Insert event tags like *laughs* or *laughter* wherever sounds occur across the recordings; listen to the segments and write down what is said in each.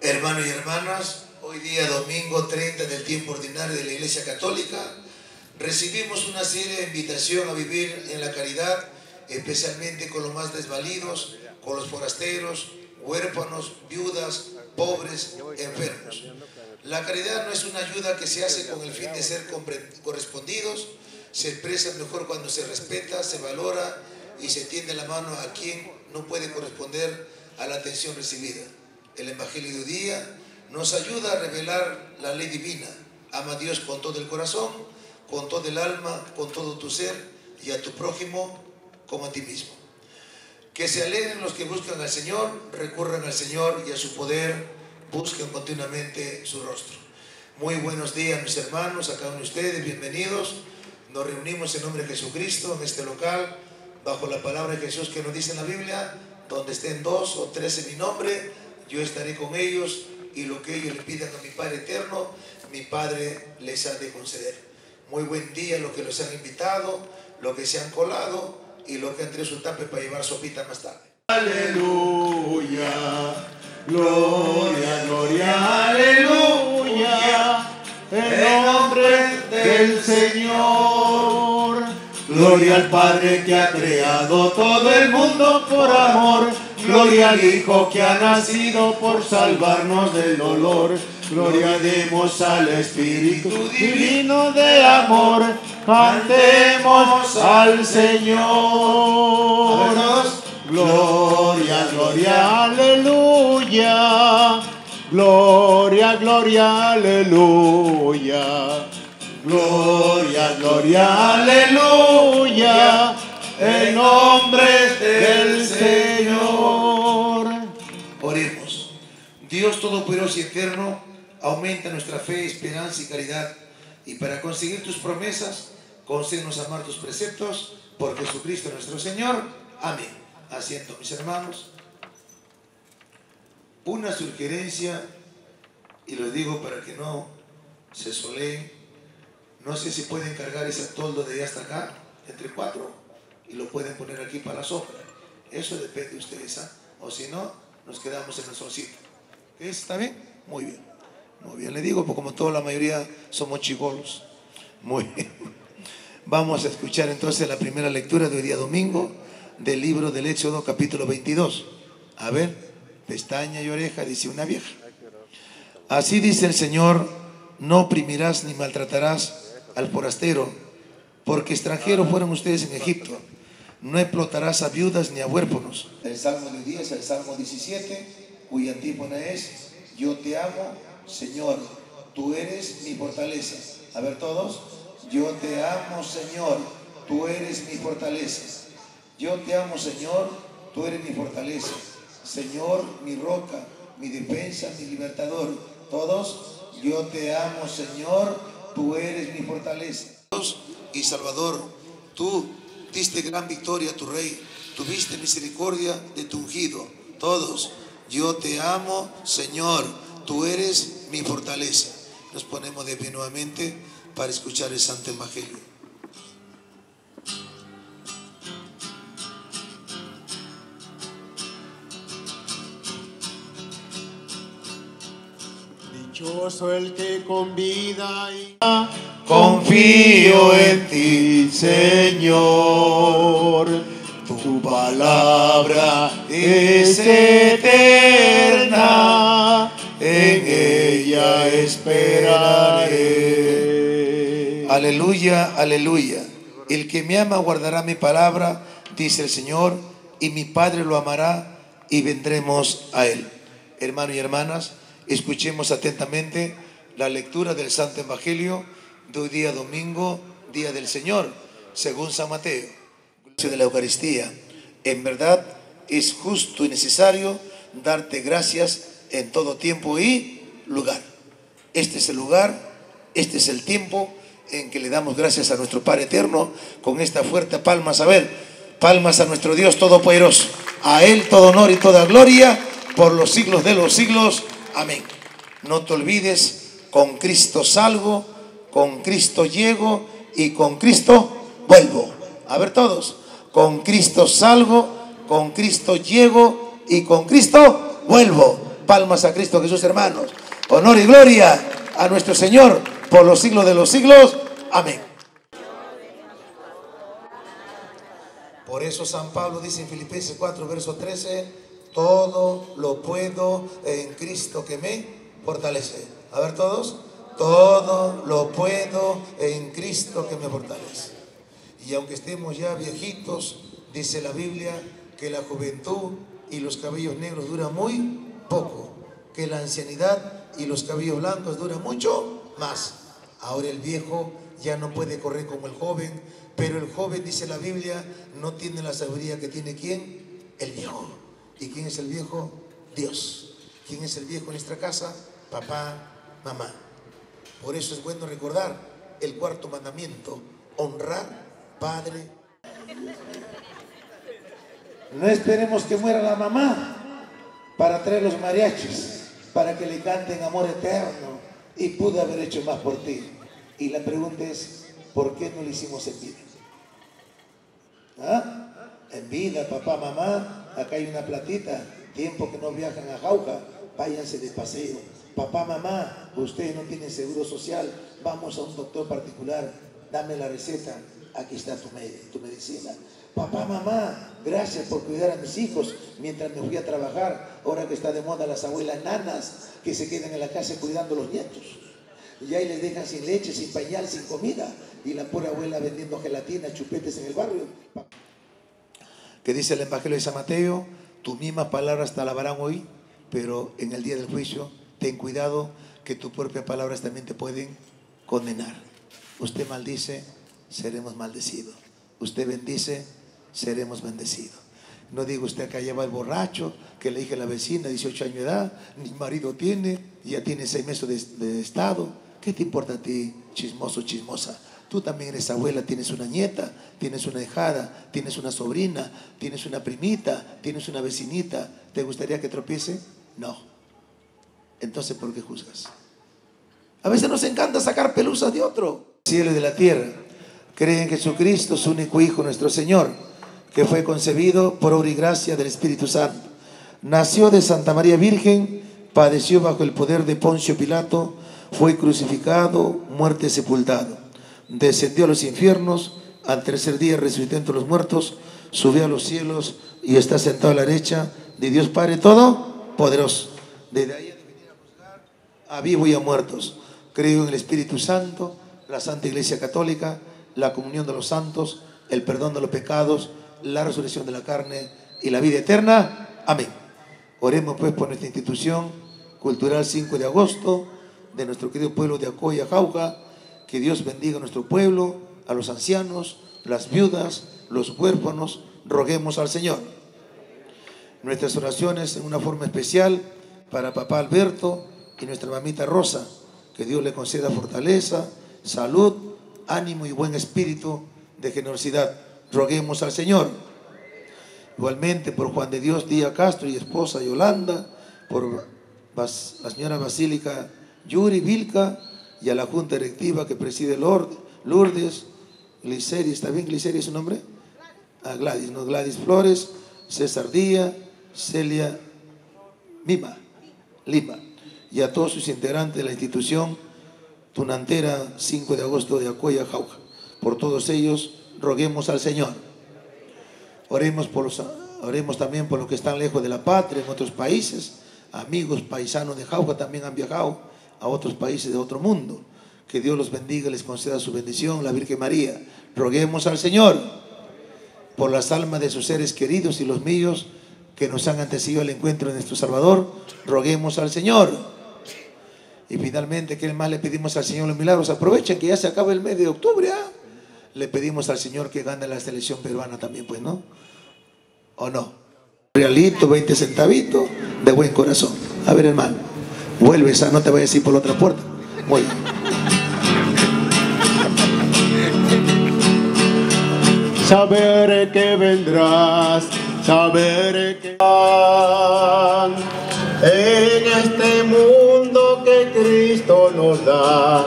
Hermanos y hermanas, hoy día domingo 30 del tiempo ordinario de la Iglesia Católica, recibimos una seria invitación a vivir en la caridad, especialmente con los más desvalidos, con los forasteros, huérfanos, viudas, pobres, enfermos. La caridad no es una ayuda que se hace con el fin de ser correspondidos, se expresa mejor cuando se respeta, se valora y se tiende la mano a quien no puede corresponder a la atención recibida. El Evangelio de día nos ayuda a revelar la ley divina. Ama a Dios con todo el corazón, con todo el alma, con todo tu ser y a tu prójimo como a ti mismo. Que se alegren los que buscan al Señor, recurran al Señor y a su poder, busquen continuamente su rostro. Muy buenos días mis hermanos, a cada uno de ustedes, bienvenidos. Nos reunimos en nombre de Jesucristo en este local, bajo la palabra de Jesús que nos dice en la Biblia, donde estén dos o tres en mi nombre, yo estaré con ellos y lo que ellos le pidan a mi Padre eterno, mi Padre les ha de conceder. Muy buen día los que los han invitado, los que se han colado y lo que entre su tape para llevar sopita más tarde. Aleluya, gloria, gloria, aleluya, en nombre del Señor. Gloria al Padre que ha creado todo el mundo por amor. Gloria al Hijo que ha nacido por salvarnos del dolor. Gloria demos al Espíritu Divino de amor. Cantemos al Señor. Gloria, gloria, aleluya. Gloria, gloria, aleluya. Gloria, gloria, aleluya. En nombre del Señor. Oremos. Dios Todopoderoso y Eterno, aumenta nuestra fe, esperanza y caridad. Y para conseguir tus promesas, concédenos amar tus preceptos por Jesucristo nuestro Señor. Amén. Asiento, mis hermanos. Una sugerencia, y lo digo para que no se soleen. No sé si pueden cargar ese toldo de allá hasta acá, entre cuatro, y lo pueden poner aquí para la sombra. Eso depende de ustedes, ¿ah? O si no, nos quedamos en el solcito. ¿Está bien? Muy bien. Muy bien, le digo, porque como toda la mayoría somos chigolos. Muy *laughs* bien. Vamos a escuchar entonces la primera lectura de hoy día domingo del libro del Éxodo capítulo 22. A ver, pestaña y oreja, dice una vieja. Así dice el Señor, no oprimirás ni maltratarás al forastero, porque extranjeros fueron ustedes en Egipto. No explotarás a viudas ni a huérfanos. El Salmo de 10, el Salmo 17, cuya antífona es, yo te amo, Señor, tú eres mi fortaleza. A ver todos, yo te amo, Señor, tú eres mi fortaleza. Yo te amo, Señor, tú eres mi fortaleza. Señor, mi roca, mi defensa, mi libertador. Todos, yo te amo, Señor, tú eres mi fortaleza. Dios y Salvador, tú diste gran victoria a tu rey, tuviste misericordia de tu ungido. Todos, yo te amo, Señor, tú eres mi fortaleza. Nos ponemos de pie nuevamente para escuchar el Santo Evangelio. Dichoso el que con vida y confío en ti, Señor. Tu palabra es eterna, en ella esperaré. Aleluya, aleluya. El que me ama guardará mi palabra, dice el Señor, y mi Padre lo amará y vendremos a él. Hermanos y hermanas, escuchemos atentamente la lectura del Santo Evangelio de hoy día domingo, día del Señor, según San Mateo. De la Eucaristía. En verdad es justo y necesario darte gracias en todo tiempo y lugar. Este es el lugar, este es el tiempo en que le damos gracias a nuestro Padre Eterno con esta fuerte palma a ver, palmas a nuestro Dios Todopoderoso. A Él todo honor y toda gloria por los siglos de los siglos. Amén. No te olvides, con Cristo salgo, con Cristo llego y con Cristo vuelvo. A ver todos, con Cristo salgo, con Cristo llego y con Cristo vuelvo. Palmas a Cristo Jesús, hermanos. Honor y gloria a nuestro Señor por los siglos de los siglos. Amén. Por eso San Pablo dice en Filipenses 4, verso 13, todo lo puedo en Cristo que me fortalece. A ver todos, todo lo puedo en Cristo que me fortalece. Y aunque estemos ya viejitos, dice la Biblia que la juventud y los cabellos negros duran muy poco, que la ancianidad y los cabellos blancos duran mucho más. Ahora el viejo ya no puede correr como el joven, pero el joven, dice la Biblia, no tiene la sabiduría que tiene quién? El viejo. ¿Y quién es el viejo? Dios. ¿Quién es el viejo en nuestra casa? Papá, mamá. Por eso es bueno recordar el cuarto mandamiento, honrar padre. No esperemos que muera la mamá para traer los mariachis, para que le canten amor eterno y pude haber hecho más por ti. Y la pregunta es, ¿por qué no lo hicimos en vida? ¿Ah? En vida, papá, mamá, acá hay una platita, tiempo que no viajan a Jauja, váyanse de paseo. Papá, mamá, ustedes no tienen seguro social, vamos a un doctor particular, dame la receta, aquí está tu, tu medicina. Papá, mamá, gracias por cuidar a mis hijos mientras me fui a trabajar. Ahora que está de moda las abuelas nanas que se quedan en la casa cuidando a los nietos. Y ahí les dejan sin leche, sin pañal, sin comida. Y la pobre abuela vendiendo gelatina, chupetes en el barrio. Que dice el Evangelio de San Mateo, tus mismas palabras te alabarán hoy, pero en el día del juicio ten cuidado que tus propias palabras también te pueden condenar. Usted maldice, seremos maldecidos. Usted bendice, seremos bendecidos. No diga usted que allá va el borracho, que le dije a la vecina, 18 años de edad, ni marido tiene, ya tiene seis meses de, de estado. ¿Qué te importa a ti, chismoso, chismosa? Tú también eres abuela, tienes una nieta, tienes una hijada, tienes una sobrina, tienes una primita, tienes una vecinita. ¿Te gustaría que tropiece? No. Entonces, ¿por qué juzgas? A veces nos encanta sacar pelusas de otro. Cielo y de la tierra. Creen en Jesucristo, su único Hijo, nuestro Señor, que fue concebido por obra y gracia del Espíritu Santo. Nació de Santa María Virgen, padeció bajo el poder de Poncio Pilato, fue crucificado, muerte sepultado. Descendió a los infiernos, al tercer día resucitó entre los muertos, subió a los cielos y está sentado a la derecha de Dios Padre Todopoderoso. Desde ahí a vivo y a muertos. Creo en el Espíritu Santo, la Santa Iglesia Católica, la comunión de los santos, el perdón de los pecados, la resurrección de la carne y la vida eterna. Amén. Oremos pues por nuestra institución cultural 5 de agosto, de nuestro querido pueblo de Acoya, Jauja. Que Dios bendiga a nuestro pueblo, a los ancianos, las viudas, los huérfanos. Roguemos al Señor. Nuestras oraciones en una forma especial para papá Alberto, y nuestra mamita Rosa. Que Dios le conceda fortaleza, salud, ánimo y buen espíritu de generosidad. Roguemos al Señor. Igualmente por Juan de Dios Díaz Castro y esposa Yolanda, por la señora Basílica Yuri Vilca y a la junta directiva que preside Lourdes, Gliseri, ¿está bien Gliseri su nombre? A Gladys, no Gladys Flores, César Díaz, Celia Mima, Lima y a todos sus integrantes de la institución Tunantera 5 de agosto de Acoya, Jauja. Por todos ellos, roguemos al Señor. Oremos, por oremos también por los que están lejos de la patria, en otros países. Amigos, paisanos de Jauja también han viajado a otros países de otro mundo. Que Dios los bendiga, les conceda su bendición, la Virgen María. Roguemos al Señor por las almas de sus seres queridos y los míos que nos han antecedido al encuentro de nuestro Salvador. Roguemos al Señor. Y finalmente, ¿qué más le pedimos al Señor los milagros? Aprovechen que ya se acaba el mes de octubre. ¿ah? Le pedimos al Señor que gane la selección peruana también, pues, ¿no? ¿O no? Realito, 20 centavitos, de buen corazón. A ver, hermano, vuelve esa, no te vayas a ir por la otra puerta. Bien. Saber que vendrás, saber que en este mundo que Cristo nos da,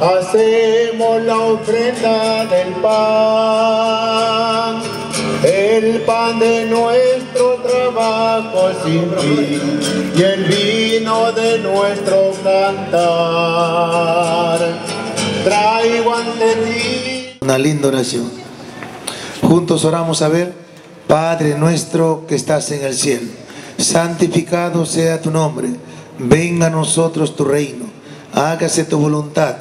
hacemos la ofrenda del pan. el pan de nuestro trabajo sin fin y el vino de nuestro cantar. Traigo ante ti. Una linda oración. Juntos oramos a ver, Padre nuestro que estás en el cielo, santificado sea tu nombre, venga a nosotros tu reino, hágase tu voluntad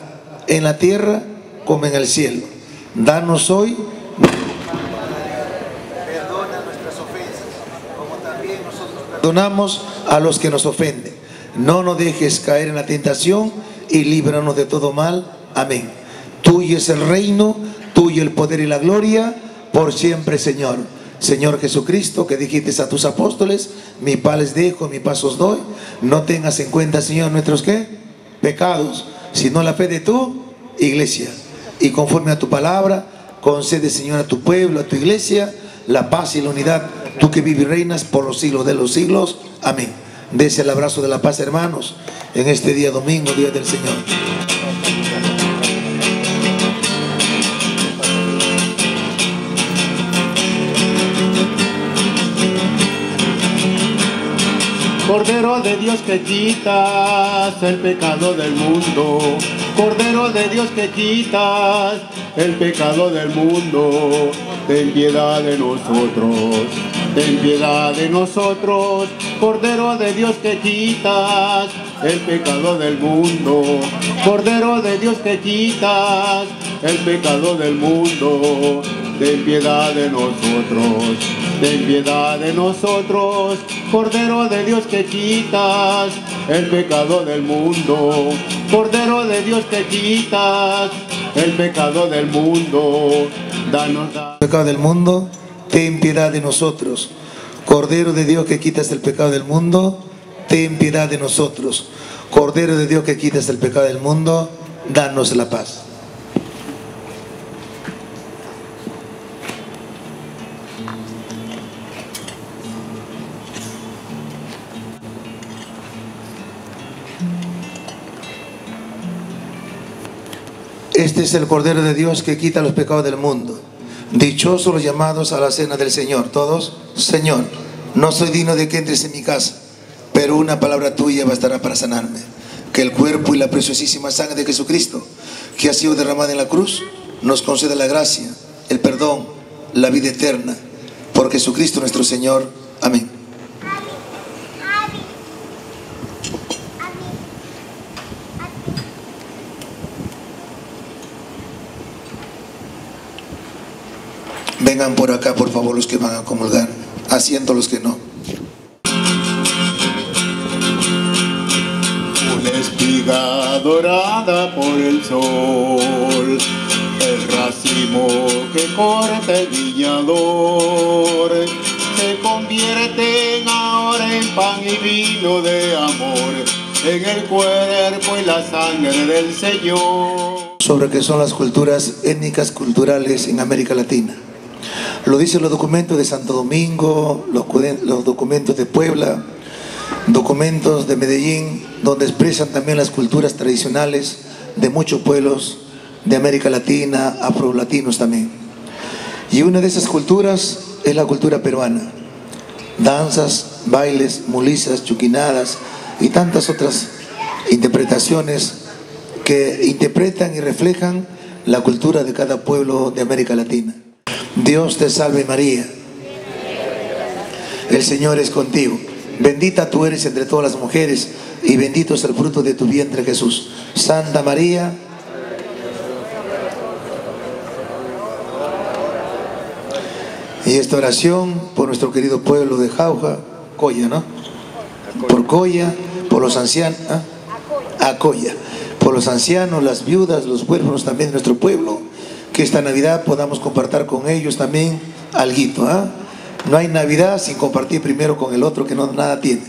en la tierra como en el cielo. Danos hoy Perdona nuestras ofensas, como también nosotros perdonamos a los que nos ofenden. No nos dejes caer en la tentación y líbranos de todo mal. Amén. Tuyo es el reino, tuyo el poder y la gloria, por siempre, Señor. Señor Jesucristo, que dijiste a tus apóstoles, mi paz dejo, mi paz os doy. No tengas en cuenta, Señor, nuestros qué? Pecados, sino la fe de tu iglesia. Y conforme a tu palabra, concede, Señor, a tu pueblo, a tu iglesia, la paz y la unidad, tú que vives y reinas por los siglos de los siglos. Amén. Dese el abrazo de la paz, hermanos, en este día domingo, día del Señor. Cordero de Dios que quitas el pecado del mundo. Cordero de Dios que quitas el pecado del mundo. Ten piedad de nosotros. Ten piedad de nosotros. Cordero de Dios que quitas el pecado del mundo. Cordero de Dios que quitas el pecado del mundo. Ten piedad de nosotros. Ten piedad de nosotros, Cordero de Dios que quitas el pecado del mundo. Cordero de Dios que quitas el pecado del mundo. Danos la... pecado del mundo, ten piedad de nosotros. Cordero de Dios que quitas el pecado del mundo, ten piedad de nosotros. Cordero de Dios que quitas el pecado del mundo, danos la paz. Este es el Cordero de Dios que quita los pecados del mundo. Dichosos los llamados a la cena del Señor. Todos, Señor, no soy digno de que entres en mi casa, pero una palabra tuya bastará para sanarme. Que el cuerpo y la preciosísima sangre de Jesucristo, que ha sido derramada en la cruz, nos conceda la gracia, el perdón, la vida eterna. Por Jesucristo nuestro Señor. Amén. Vengan por acá, por favor, los que van a comulgar. Asiento los que no. Una espiga dorada por el sol, el racimo que corta el viñador, se convierten ahora en pan y vino de amor, en el cuerpo y la sangre del Señor. Sobre qué son las culturas étnicas culturales en América Latina. Lo dicen los documentos de Santo Domingo, los, documentos de Puebla, documentos de Medellín, donde expresan también las culturas tradicionales de muchos pueblos de América Latina, afro-latinos también. Y una de esas culturas es la cultura peruana. Danzas, bailes, mulizas, chuquinadas y tantas otras interpretaciones que interpretan y reflejan la cultura de cada pueblo de América Latina. Dios te salve María. El Señor es contigo. Bendita tú eres entre todas las mujeres y bendito es el fruto de tu vientre Jesús. Santa María. Y esta oración por nuestro querido pueblo de Jauja, Coya, ¿no? Por Coya, por los ancianos, ¿ah? Acoya, por los ancianos, las viudas, los huérfanos también de nuestro pueblo, que esta Navidad podamos compartir con ellos también algo. ¿ah? No hay Navidad sin compartir primero con el otro que no nada tiene.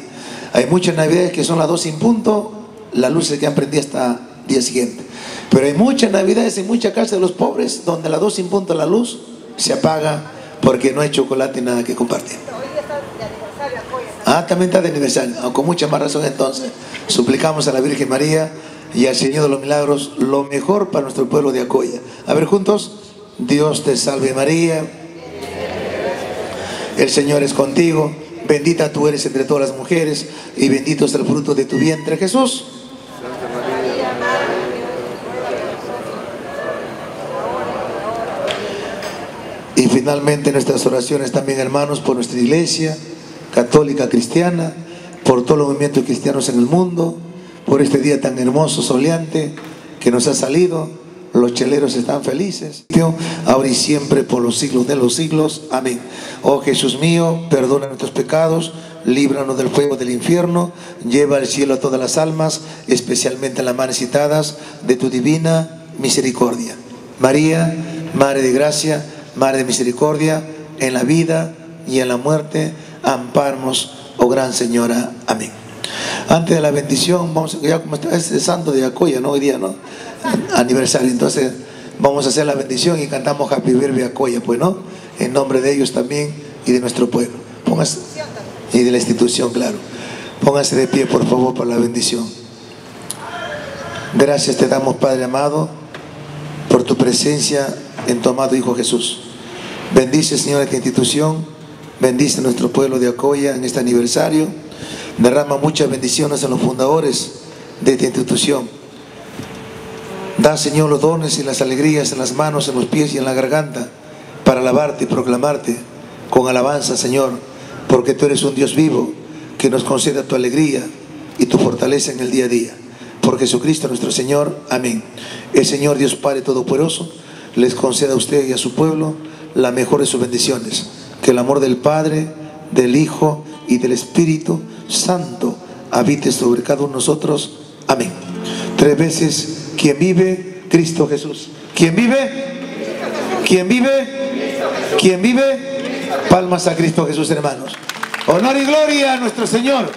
Hay muchas Navidades que son las dos sin punto, la luz se quedan prendidas hasta el día siguiente. Pero hay muchas Navidades en muchas casas de los pobres donde las dos sin punto la luz se apaga porque no hay chocolate nada que compartir. Ah, también está de aniversario, con mucha más razón entonces. Suplicamos a la Virgen María y al Señor de los Milagros lo mejor para nuestro pueblo de Acoya. A ver juntos, Dios te salve María, El Señor es contigo. Bendita tú eres entre todas las mujeres y bendito es el fruto de tu vientre, Jesús. Y finalmente nuestras oraciones también, hermanos, por nuestra iglesia católica cristiana, por todos los movimientos cristianos en el mundo, por este día tan hermoso, soleante que nos ha salido. Los cheleros están felices. Ahora y siempre por los siglos de los siglos. Amén. Oh Jesús mío, perdona nuestros pecados, líbranos del fuego del infierno, lleva al cielo a todas las almas, especialmente a las más necesitadas de tu divina misericordia. María, Madre de Gracia, Madre de Misericordia, en la vida y en la muerte, amparnos, oh Gran Señora. Amén. Antes de la bendición, vamos, ya como está, es el santo de Acoya, ¿no? Hoy día, ¿no? *laughs* Aniversario. Entonces, vamos a hacer la bendición y cantamos Happy Birthday Acoya, pues, ¿no? En nombre de ellos también y de nuestro pueblo. Póngase, y de la institución, claro. Póngase de pie, por favor, para la bendición. Gracias te damos, Padre amado, por tu presencia en tu amado Hijo Jesús. Bendice, Señor, esta institución. Bendice a nuestro pueblo de Acoya en este aniversario. Derrama muchas bendiciones a los fundadores de esta institución. Da, Señor, los dones y las alegrías en las manos, en los pies y en la garganta para alabarte y proclamarte con alabanza, Señor, porque tú eres un Dios vivo que nos conceda tu alegría y tu fortaleza en el día a día. Por Jesucristo nuestro Señor. Amén. El Señor Dios Padre Todopoderoso les conceda a usted y a su pueblo la mejor de sus bendiciones. Que el amor del Padre, del Hijo y del Espíritu Santo habite sobre cada uno de nosotros. Amén. Tres veces, quien vive, Cristo Jesús. ¿Quién vive? ¿Quién vive? ¿Quién vive? Palmas a Cristo Jesús, hermanos. Honor y gloria a nuestro Señor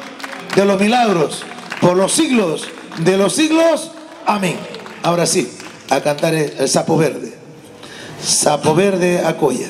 de los milagros por los siglos de los siglos. Amén. Ahora sí, a cantar el, el sapo verde. Sapo verde acoya.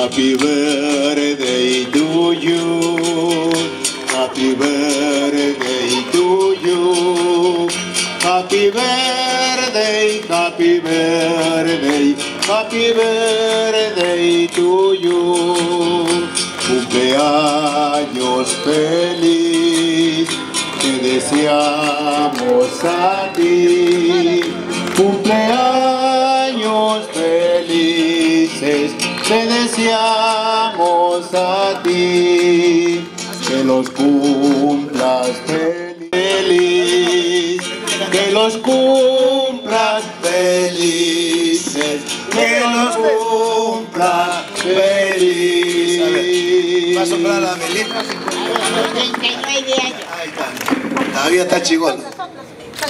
Happy birthday to you. Happy birthday to you. Happy birthday, happy birthday, happy birthday to you. Cumpleaños feliz, te deseamos a ti. Cumpleaños felices, te deseamos a ti. Que los cumplas feliz, que los cumplas felices, que los cumplas feliz. Va a soplar la velita. 39 años. Ahí está. Todavía está chigola.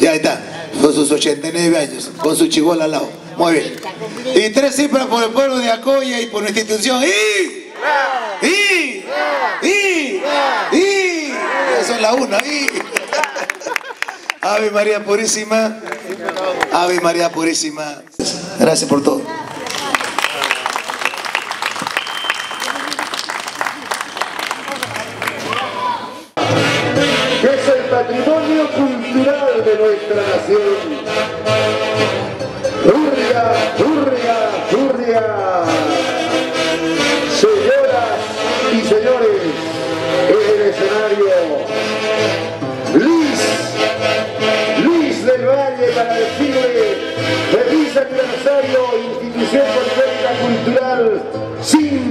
Ya está. Con sus 89 años. Con su chigola al lado. Muy bien. Y tres cifras por el pueblo de Acoya y por nuestra institución. ¡Y! ¡Y! ¡Y! ¡Y! Eso es la una. ¡Y! Ave María Purísima. Ave María Purísima. Gracias por todo.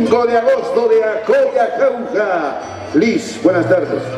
5 de agosto de Acoya Jauja. Liz, buenas tardes.